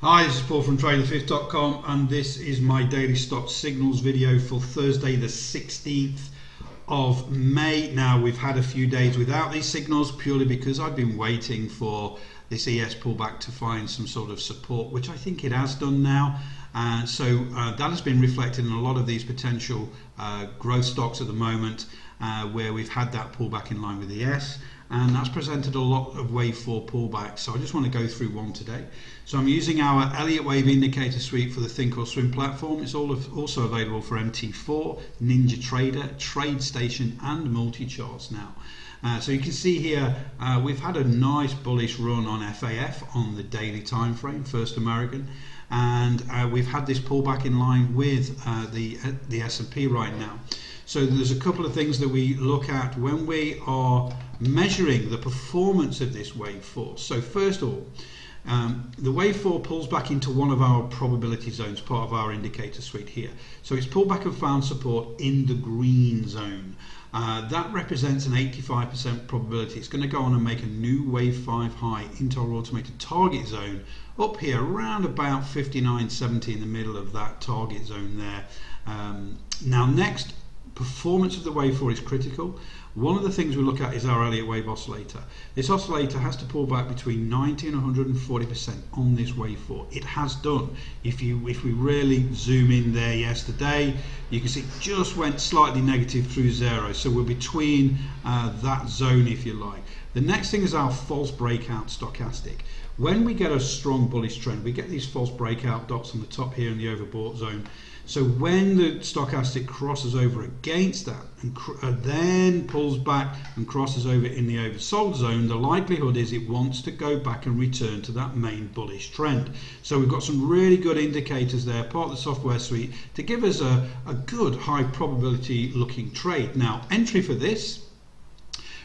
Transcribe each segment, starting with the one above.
Hi, this is Paul from TradeTheFifth.com and this is my daily stock signals video for Thursday the 16th of May. Now we've had a few days without these signals purely because I've been waiting for this ES pullback to find some sort of support which I think it has done now. Uh, so uh, that has been reflected in a lot of these potential uh, growth stocks at the moment uh, where we've had that pullback in line with the ES and that's presented a lot of wave 4 pullbacks so I just want to go through one today. So I'm using our Elliott Wave indicator suite for the ThinkorSwim platform. It's all of, also available for MT4 NinjaTrader TradeStation and MultiCharts now. Uh, so you can see here uh, we've had a nice bullish run on FAF on the daily time frame First American. And uh, we've had this pullback in line with uh, the uh, the S&P right now so there's a couple of things that we look at when we are measuring the performance of this wave 4. So first of all, um, the wave 4 pulls back into one of our probability zones, part of our indicator suite here. So it's pulled back and found support in the green zone. Uh, that represents an 85% probability. It's going to go on and make a new wave 5 high into our automated target zone up here around about 59.70 in the middle of that target zone there. Um, now next performance of the wave 4 is critical. One of the things we look at is our Elliott wave oscillator. This oscillator has to pull back between 90 and 140% on this wave 4. It has done. If you if we really zoom in there yesterday, you can see it just went slightly negative through zero. So we're between uh, that zone if you like. The next thing is our false breakout stochastic. When we get a strong bullish trend, we get these false breakout dots on the top here in the overbought zone. So when the stochastic crosses over against that and uh, then pulls back and crosses over in the oversold zone, the likelihood is it wants to go back and return to that main bullish trend. So we've got some really good indicators there, part of the software suite, to give us a, a good high probability looking trade. Now, entry for this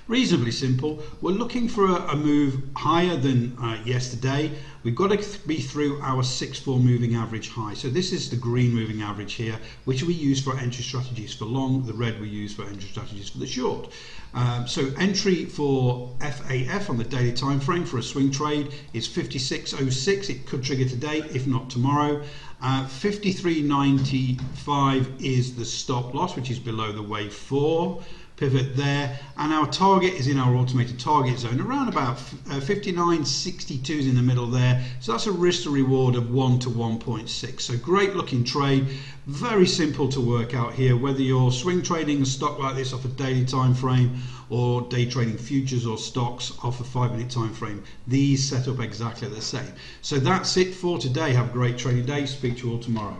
reasonably simple. We're looking for a, a move higher than uh, yesterday. We've got to th be through our 6-4 moving average high. So this is the green moving average here, which we use for entry strategies for long. The red we use for entry strategies for the short. Um, so entry for FAF on the daily time frame for a swing trade is 56.06. It could trigger today, if not tomorrow. Uh, 53.95 is the stop loss, which is below the wave 4 pivot there. And our target is in our automated target zone around about uh, 59.62 is in the middle there. So that's a risk to reward of 1 to 1.6 so great looking trade very simple to work out here whether you're swing trading a stock like this off a daily time frame or day trading futures or stocks off a five minute time frame. These set up exactly the same. So that's it for today. Have a great trading day. Speak to you all tomorrow